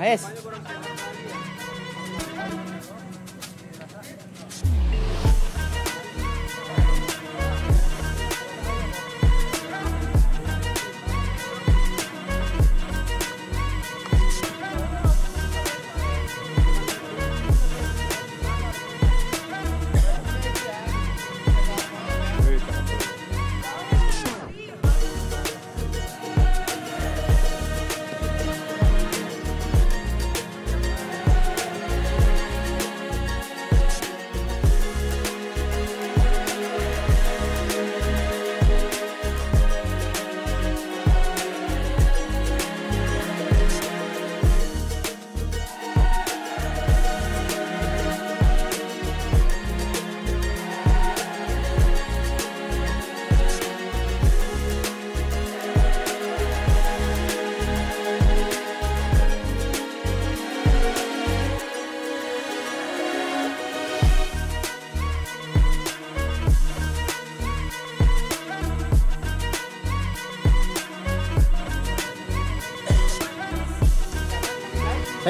Guys.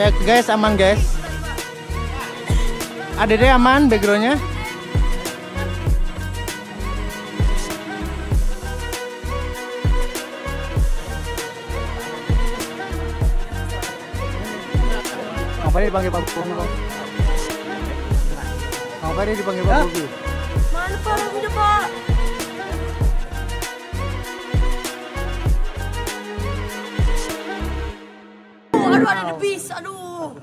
Saya guys aman guys. Ada deh aman backgroundnya. Ngapain dipanggil Pak Bobi? Ngapain dipanggil Pak Bobi? Mana pak pak? Aduh, aduh ada beast, aduh.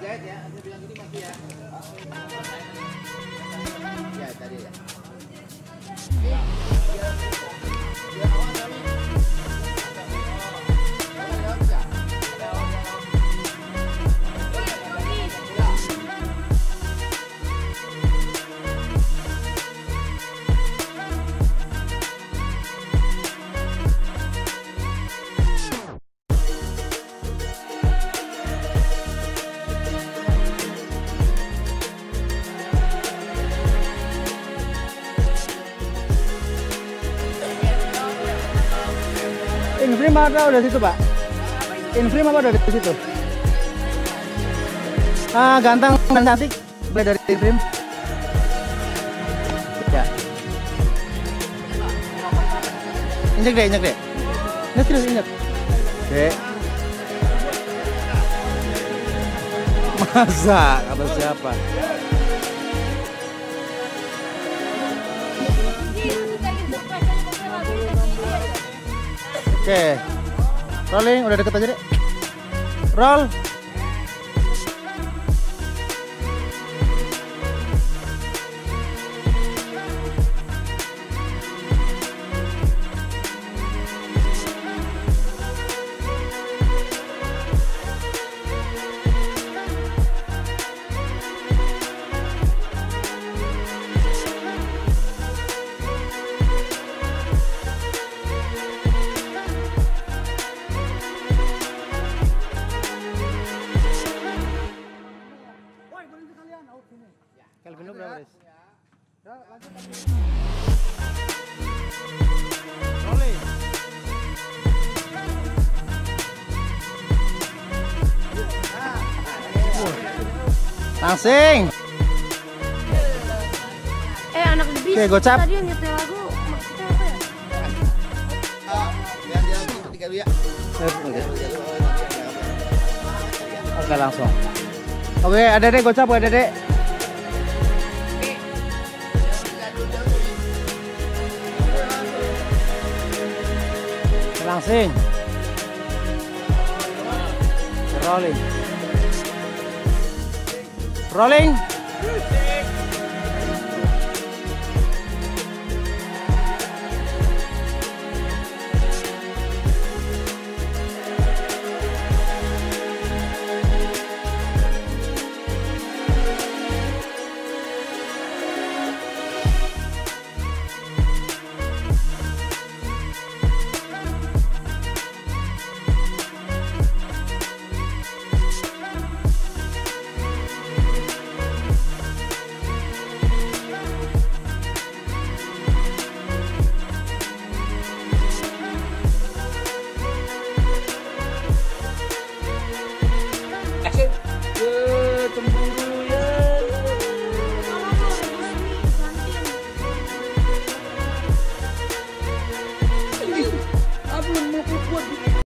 that, yeah. Inframe ada udah situ pak? Inframe apa udah di situ? Ah ganteng dan cantik boleh dari Inframe. Ya. Injek deh, injek deh. Injek terus injek. Dek. Masa kata siapa? Oke. Rolling udah deket aja deh. Roll. Langsing. Eh anak Beast. Oke, gocap. Tadi yang nyetel lagu maksudnya apa ya? Biar dia ketika dia. Oke langsung. Oke, ada deh gocap, ada deh. Langsing. Rolling. Rolling.